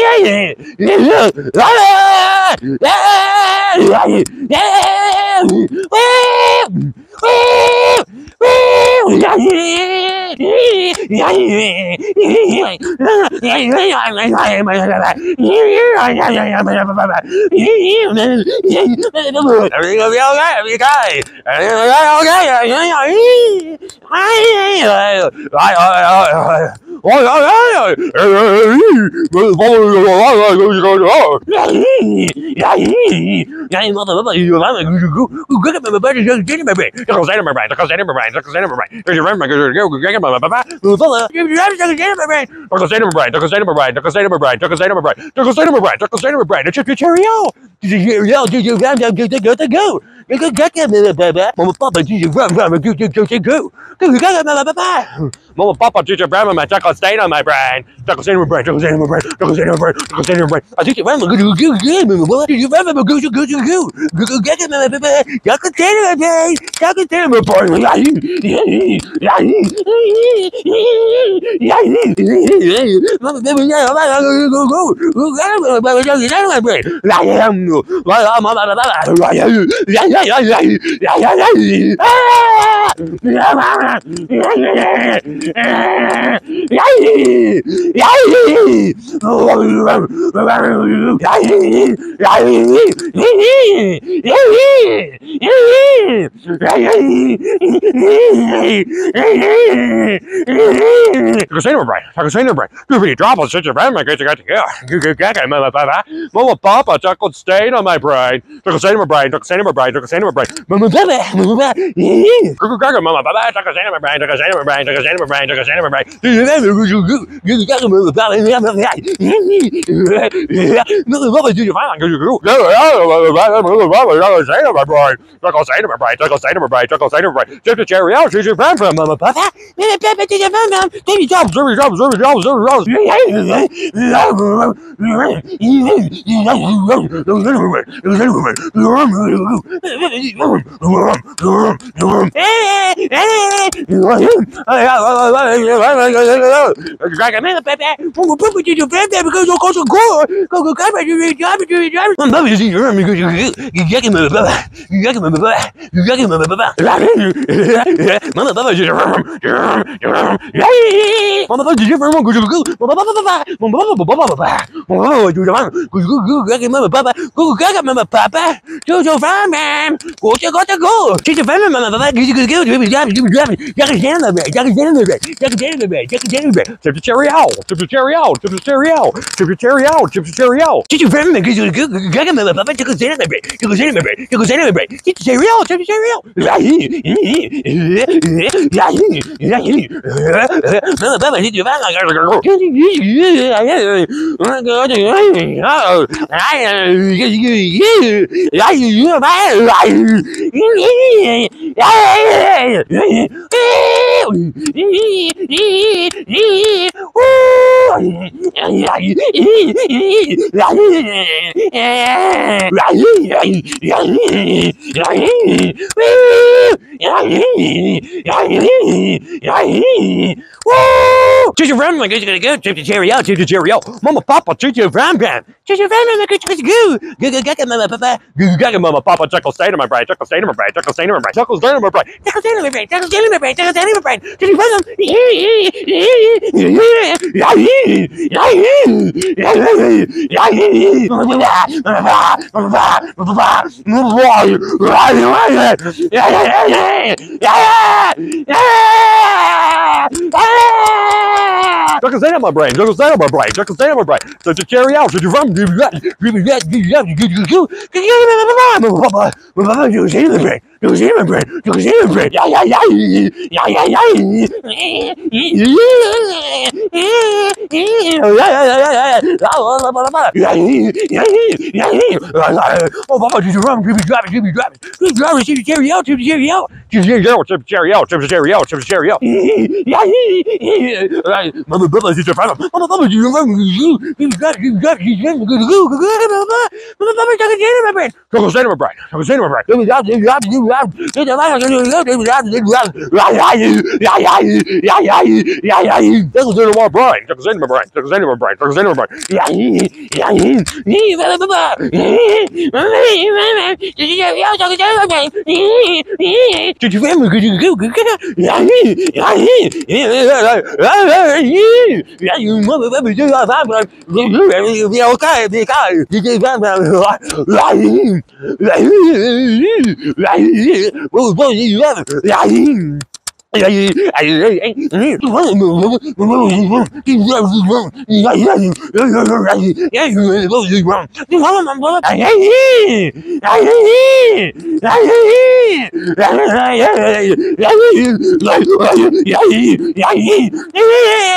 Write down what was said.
Cheerio! Cheerio! Cheerio! Mama Papa, Jesus, run, run, go, go, go, go, go. Go, go, go, go, go. Mama Papa, Jesus, run, my chocolate stain on my brain. Chocolate stain on my brain, chocolate stain on my brain, chocolate stain on my brain, chocolate stain on my brain. I think you run, go, go, go, go, go, go. Did you run, go, go, go, go, go, go. Go, go, go, go, go, go. Chocolate stain on my brain, chocolate stain on my brain. Mama, baby, yeah, go, go, go, go. Go, go, go, go, chocolate stain on my brain. I am, yeah, yeah, yeah, yeah, yeah, yeah, yeah, Yay! Yay! Yay! Container brain, container brain. Goofy drop on such a brain, my great got to go. Goo gaga, mama papa. Mama papa, chocolate stain on my brain. My brain, my brain, my brain. Mama papa, mama papa. Goo gaga, mama papa, my brain, my brain, my brain, my brain. Goo gaga, mama papa. Mama papa, do you find my brain, my brain, my brain, on my brain. Just a cherry out, your friend from mama papa. Mama papa, did you find out? Baby jobs, baby jobs, jobs, baby jobs. Mama Baba, Mama Baba, did you ever go to go? Mama Baba, Mama Baba, Mama Baba, Mama do the man. Go go go go Mama Baba, go go go Mama Papa. Go so far, man. Go to go to go. She's a family, Mama Baba. Go go go. You got got you got stand Tip the cherry out. Tip the cherry out. Tip the cherry out. Tip the cherry out. Tip the cherry out. You got stand there. Tip the cherry out. Tip the cherry out. Mama Baba, did you find Woo! Choo ram, my goodness, gonna go. Choo cherry out, choo cherry out. Mama, papa, choo ram ram. Choo ram, my goodness, go. Go go gaga, mama, papa. Go gaga, mama, papa. Chuckle stain on my brain, chuckle stain on my brain, chuckle stain on my brain, chuckle stain on my brain, chuckle stain on my brain, chuckle stain on my brain, chuckle stain on my brain. Choo choo ram. Chuckle stain on my brain, chuckle stain on my brain, chuckle stain on my brain. So to carry out, so to run, give that, me that, me that, give you go, give you that, mama, papa, mama, you see the brain, you see the brain, you see the brain, yeah, yeah, yeah, yeah, yeah, yeah, Oh, Papa, did you run? Give me drop it, give me drop it. Give me drop it, give me carry out, give me carry out. Give me carry out, give me carry out, give me carry out, give me carry out. Mama, Papa, did you run? Mama, Papa, did you run? Give me drop it, give me drop it, give me drop it, give me drop it. Mama, Papa, chuck it in my brain. Chuck it in my brain, chuck it in my brain. Give me drop it, give me drop it, give me That was into my brain. That was into my brain. That was into my brain. That was into my brain. Did you remember? Could you go? Yeah, you mother, baby, you are fine, but you be okay, be okay. You get fine, but what what you Yeah.